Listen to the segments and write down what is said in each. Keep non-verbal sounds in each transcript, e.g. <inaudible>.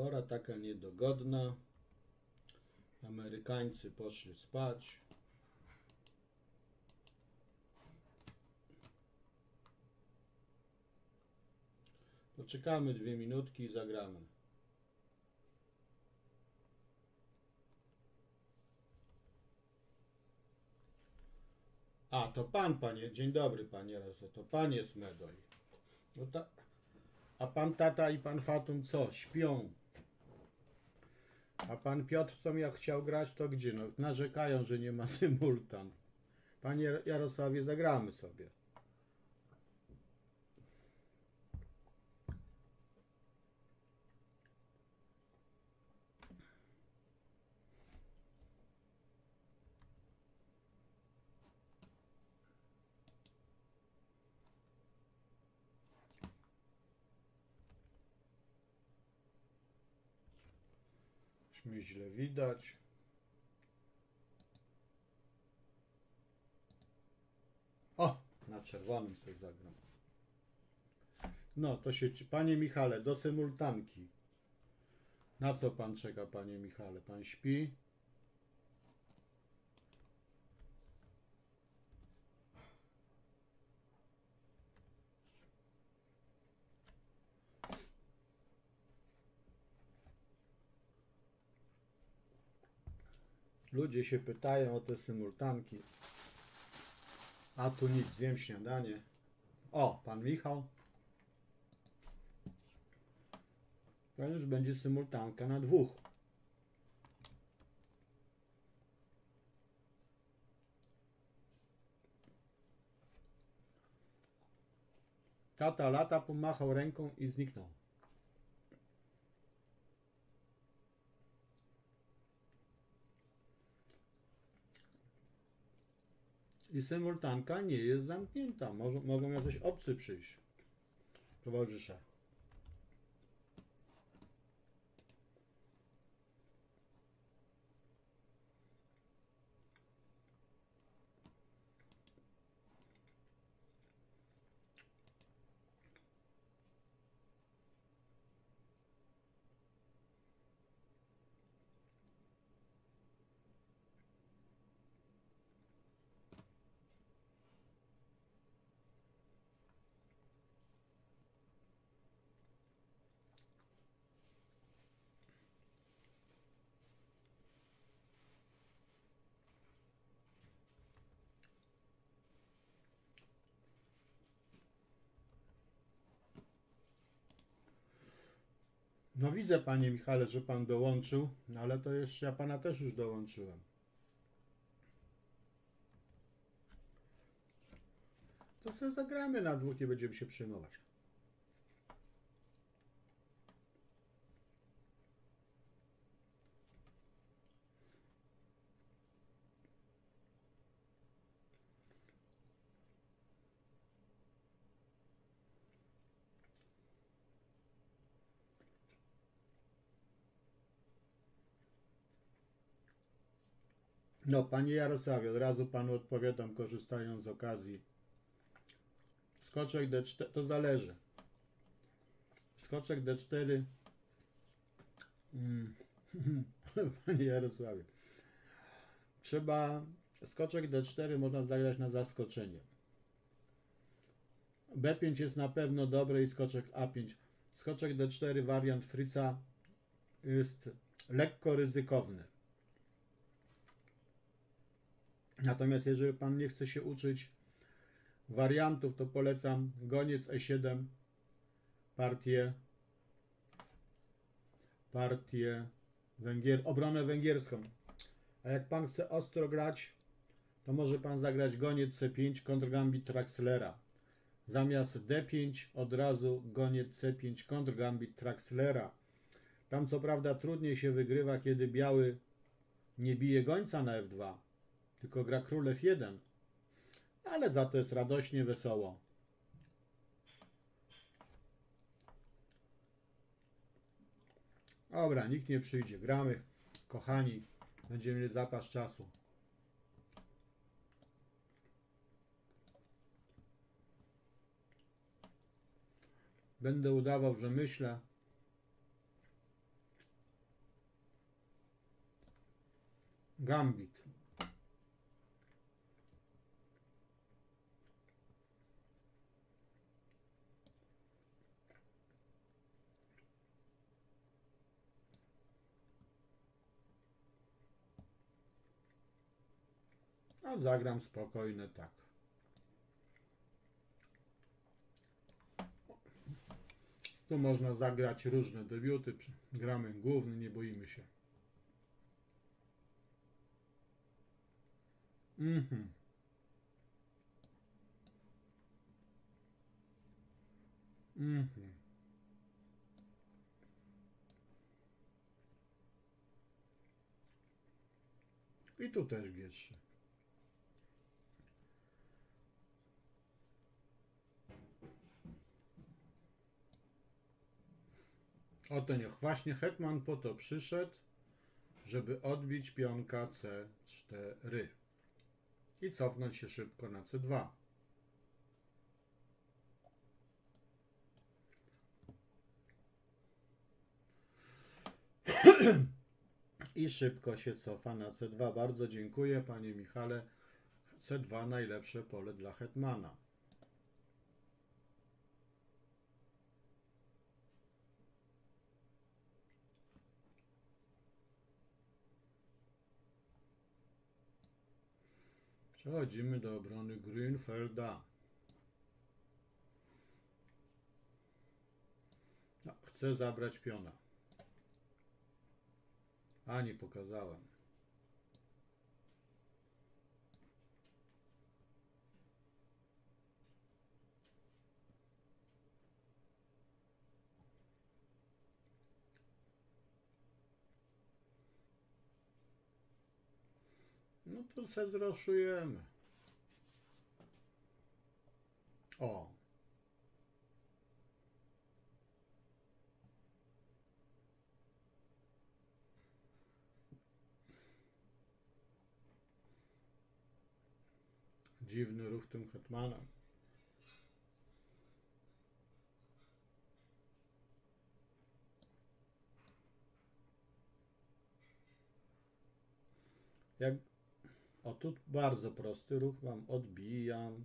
Pora taka niedogodna. Amerykańcy poszli spać. Poczekamy dwie minutki i zagramy. A, to pan, panie. Dzień dobry, panie Rezo. To pan jest medoj. No ta... A pan tata i pan Fatum co? Śpią. A pan Piotr, co miał chciał grać, to gdzie? No, narzekają, że nie ma <laughs> symultan. Panie Jarosławie, zagramy sobie. Źle widać. O, na czerwonym sobie zagram. No, to się... Panie Michale, do symultanki. Na co pan czeka, panie Michale? Pan śpi? Ludzie się pytają o te symultanki. A tu nic, zjem śniadanie. O, pan Michał. To już będzie symultanka na dwóch. Tata lata pomachał ręką i zniknął. I symultanka nie jest zamknięta. Mogą jacyś obcy przyjść. Towarzysze. No widzę, panie Michale, że pan dołączył, no ale to jeszcze ja pana też już dołączyłem. To sobie zagramy na dwóch, nie będziemy się przejmować. No, panie Jarosławie, od razu panu odpowiadam, korzystając z okazji. Skoczek D4, to zależy. Skoczek D4. Mm. <laughs> Panie Jarosławie. Trzeba. Skoczek D4 można zagrać na zaskoczenie. B5 jest na pewno dobry i skoczek A5. Skoczek D4, wariant Fritza, jest lekko ryzykowny. Natomiast jeżeli Pan nie chce się uczyć wariantów, to polecam goniec E7, partię, partię węgier, obronę węgierską. A jak Pan chce ostro grać, to może Pan zagrać goniec C5, kontrgambit Traxlera. Zamiast D5 od razu goniec C5, kontrgambit Traxlera. Tam co prawda trudniej się wygrywa, kiedy biały nie bije gońca na F2 tylko gra królew 1. Ale za to jest radośnie wesoło. Dobra, nikt nie przyjdzie. Gramy, kochani. Będziemy mieli zapas czasu. Będę udawał, że myślę. Gambit. A zagram spokojne tak. Tu można zagrać różne debiuty. Gramy główny, nie boimy się. Mhm. Mhm. I tu też G3. Oto niech właśnie hetman po to przyszedł, żeby odbić pionka C4 i cofnąć się szybko na C2. I szybko się cofa na C2. Bardzo dziękuję panie Michale. C2 najlepsze pole dla hetmana. Przechodzimy do obrony Grünfelda. No, chcę zabrać piona. A, nie pokazałem. To se zroszujemy. O. Dziwny ruch tym hetmanem. Jak o, tu bardzo prosty ruch mam. Odbijam.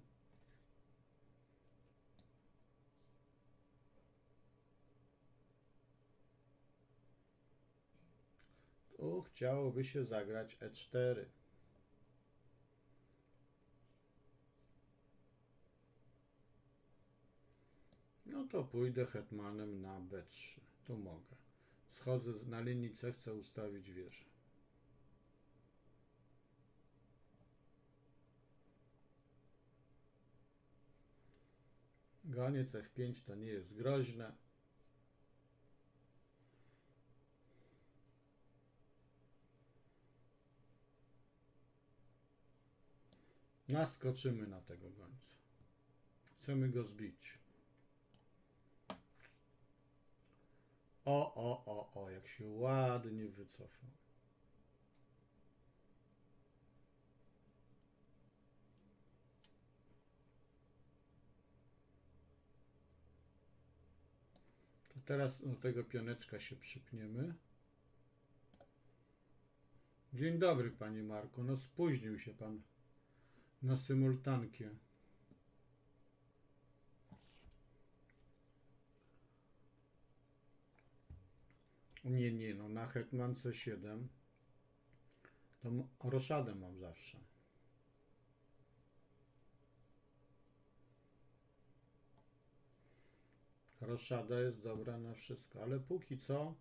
Tu chciałoby się zagrać E4. No to pójdę hetmanem na B3. Tu mogę. Schodzę na linii C, chcę ustawić wieżę. Goniec F5 to nie jest groźne. Naskoczymy na tego gońca. Chcemy go zbić. O, o, o, o, jak się ładnie wycofał. Teraz do tego pioneczka się przypniemy. Dzień dobry, panie Marku. No spóźnił się pan na symultankie. Nie, nie, no na Hetman C7 to roszadę mam zawsze. Roszada jest dobra na wszystko, ale póki co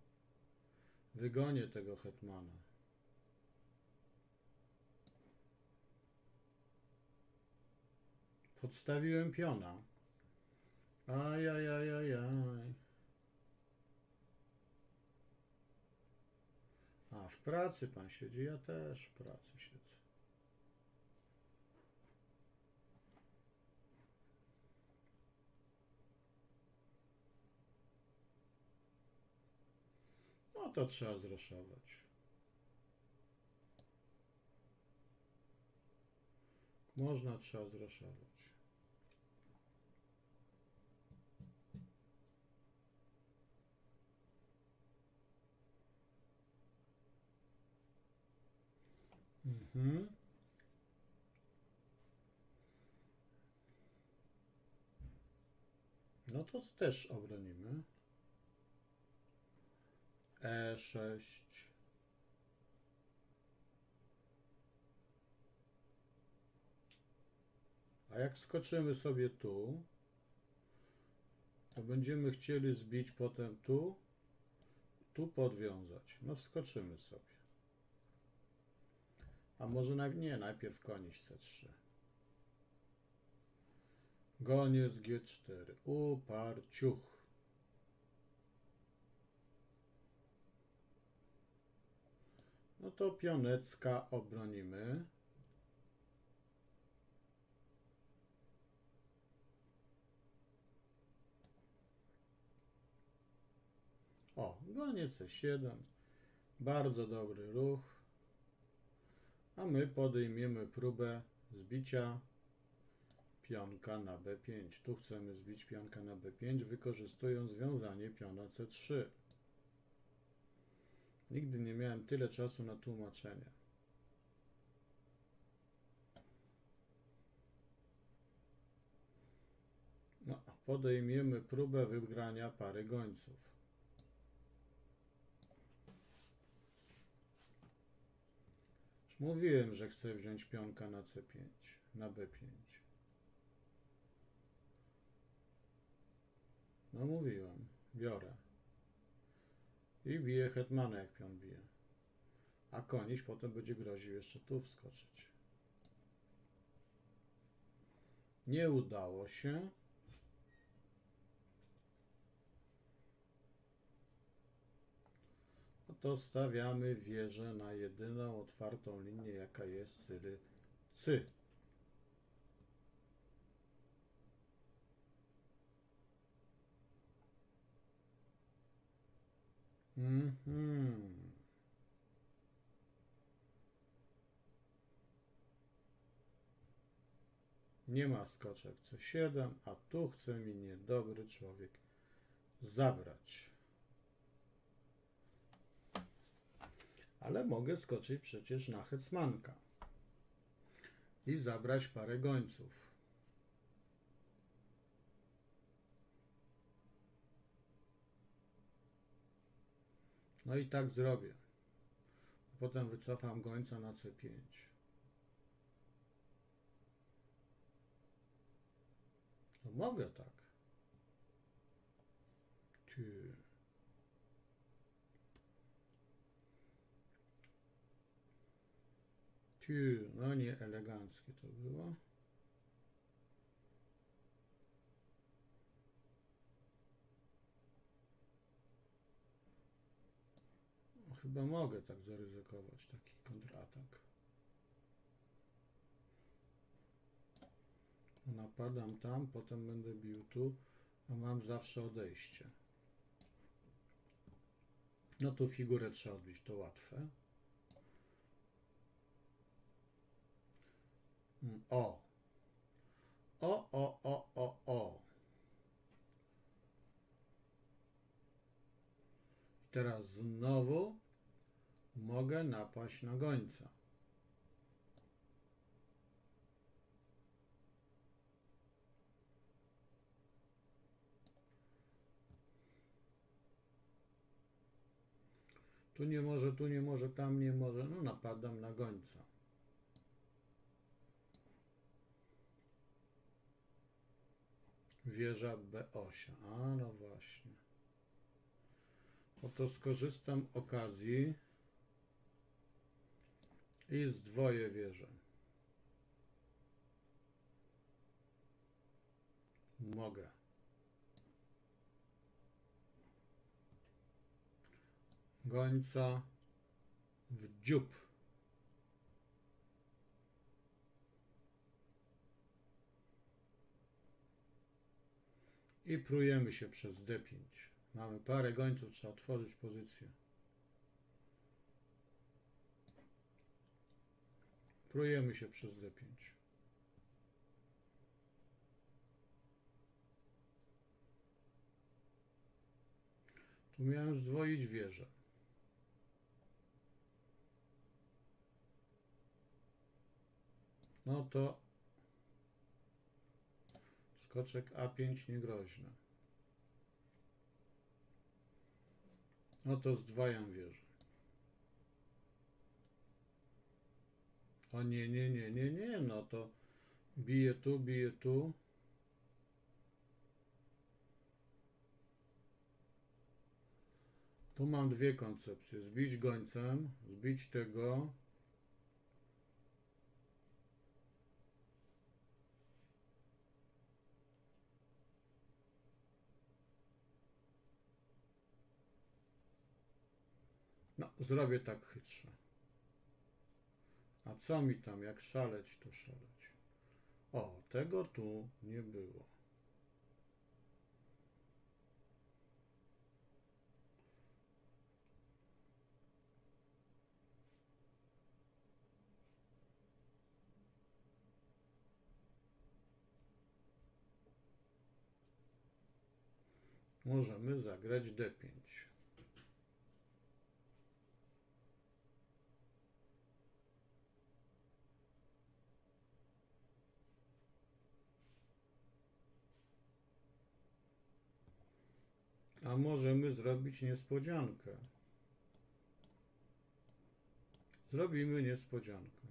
wygonię tego Hetmana. Podstawiłem piona. Ajajajajaj. A, w pracy pan siedzi? Ja też w pracy siedzę. No to trzeba zraszować. Można, trzeba zraszować. Mhm. No to też obronimy. E E6. A jak skoczymy sobie tu, to będziemy chcieli zbić potem tu, tu podwiązać. No wskoczymy sobie. A może naj... nie, najpierw koniec C3. Goniec G4. Uparciuch. No to pionecka obronimy. O, goniec C7. Bardzo dobry ruch. A my podejmiemy próbę zbicia pionka na B5. Tu chcemy zbić pionka na B5, wykorzystując związanie piona C3. Nigdy nie miałem tyle czasu na tłumaczenie. No, podejmiemy próbę wygrania pary gońców. Już mówiłem, że chcę wziąć pionka na C5, na B5. No mówiłem, biorę. I bije hetmana, jak pion bije. A koniś potem będzie groził jeszcze tu wskoczyć. Nie udało się. No to stawiamy wieżę na jedyną otwartą linię, jaka jest, czyli cy. Mhm. Nie ma skoczek C7, a tu chce mi niedobry człowiek zabrać. Ale mogę skoczyć przecież na hetmanka i zabrać parę gońców. No i tak zrobię. Potem wycofam gońca na C5. No mogę tak. Ty. Ty, no nie eleganckie to było. Chyba mogę tak zaryzykować taki kontratak. Napadam tam, potem będę bił tu, a mam zawsze odejście. No tu figurę trzeba odbić, to łatwe. Mm, O. O, o, o, o, o. I teraz znowu mogę napaść na gońca. Tu nie może, tu nie może, tam nie może. No napadam na gońca. Wieża B8. A no właśnie. Oto skorzystam okazji i zdwoję wieżę. Mogę. Gońca w dziób. I prujemy się przez D5. Mamy parę gońców, trzeba otworzyć pozycję. Prujemy się przez D5. Tu miałem zdwoić wieżę. No to skoczek A5 niegroźny. No to zdwajam wieżę. O nie, nie, nie, nie, nie, no to bije tu, bije tu. Tu mam dwie koncepcje. Zbić gońcem, zbić tego. No, zrobię tak chytrze. A co mi tam, jak szaleć, to szaleć. O, tego tu nie było. Możemy zagrać D5. A możemy zrobić niespodziankę. Zrobimy niespodziankę.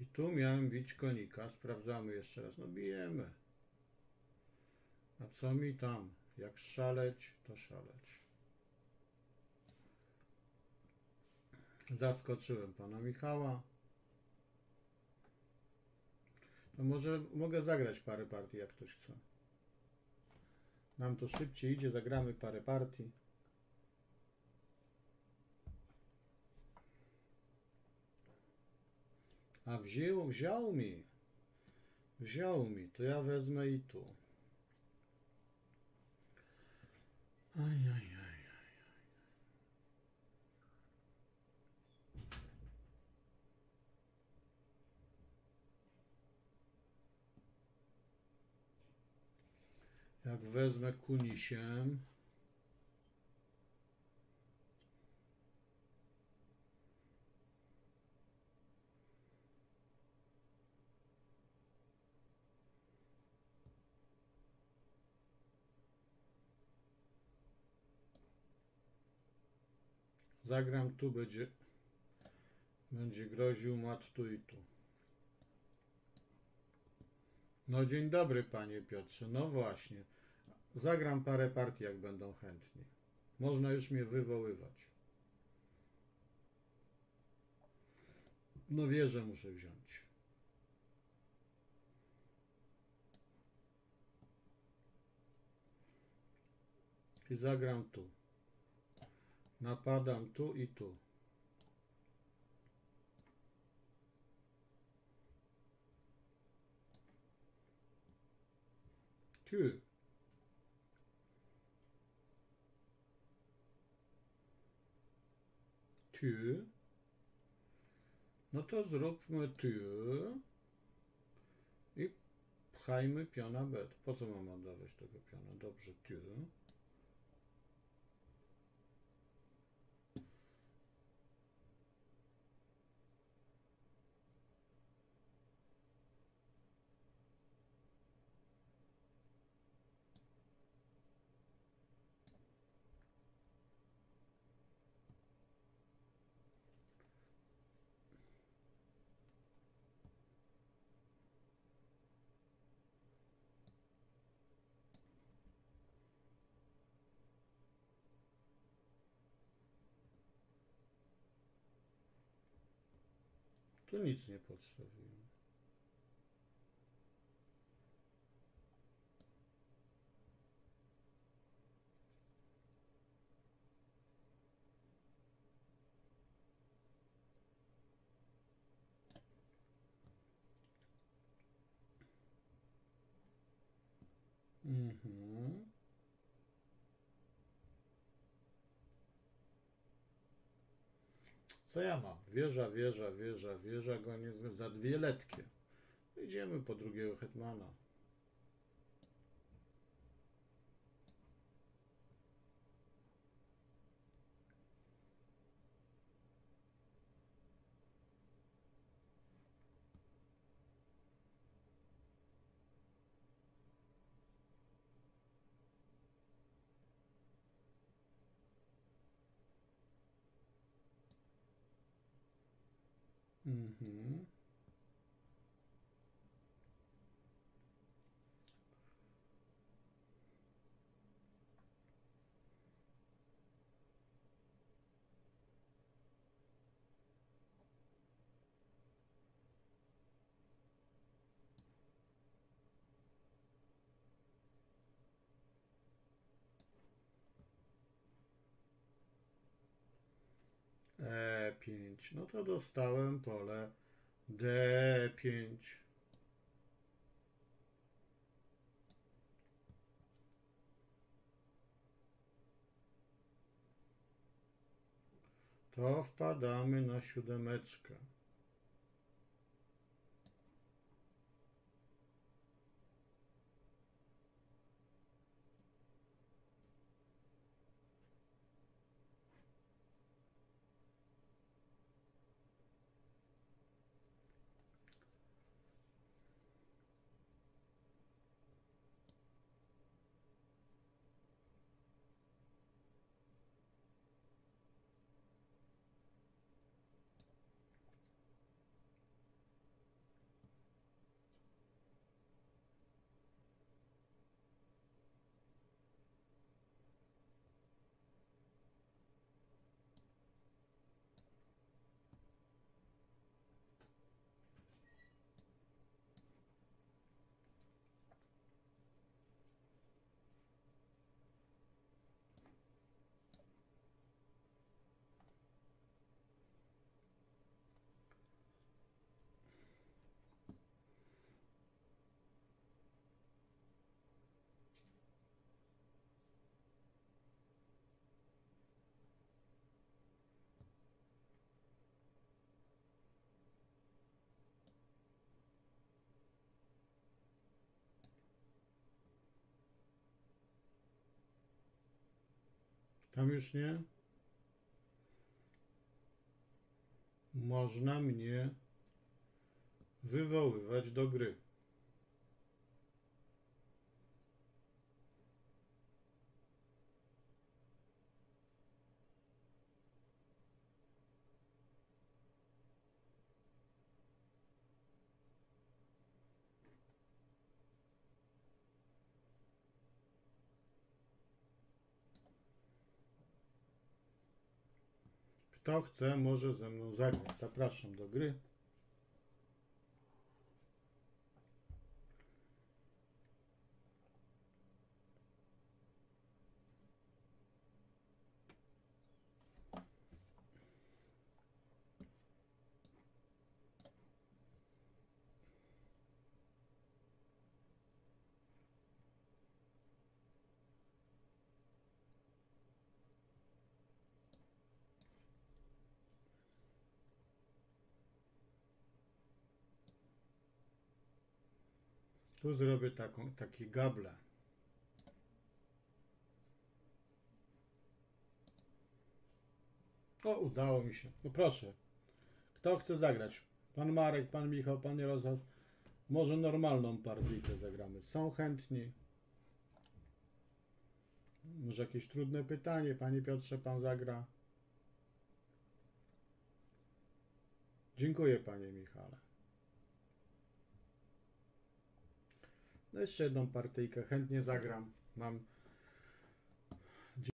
I tu miałem bić konika. Sprawdzamy jeszcze raz. No bijemy. A co mi tam? Jak szaleć, to szaleć. Zaskoczyłem pana Michała. To może mogę zagrać parę partii, jak ktoś chce. Nam to szybciej idzie, zagramy parę partii. A wziął, wziął mi. Wziął mi, to ja wezmę i tu. Aj, aj, Jak wezmę kunisiem. Zagram tu, będzie, będzie groził mat tu i tu. No dzień dobry panie Piotrze, no właśnie. Zagram parę partii jak będą chętni. Można już mnie wywoływać. No wieżę muszę wziąć. I zagram tu. Napadam tu i tu. Tu. Tu. No to zróbmy tu. I pchajmy piona B. Po co mam oddawać tego piona? Dobrze, tu. Tu nic nie podstawiłem. Mhm. Co ja mam? Wieża, wieża, wieża, wieża, goniec za dwie letkie. Idziemy po drugiego hetmana. Mhm. E5. No to dostałem pole D5. To wpadamy na siódemeczkę. Tam już nie? Można mnie wywoływać do gry. Kto chce, może ze mną zagrać. Zapraszam do gry. Tu zrobię taką, taki gable. O, udało mi się. No proszę. Kto chce zagrać? Pan Marek, pan Michał, pan Jarosław. Może normalną partyjkę zagramy. Są chętni. Może jakieś trudne pytanie, panie Piotrze, pan zagra. Dziękuję, panie Michale. No jeszcze jedną partyjkę chętnie zagram. Mam